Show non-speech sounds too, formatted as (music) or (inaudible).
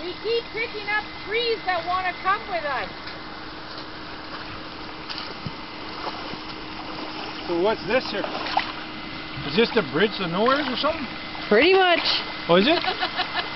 We keep picking up trees that want to come with us. So what's this here? Is this the bridge to nowhere or something? pretty much. Oh, is it? (laughs)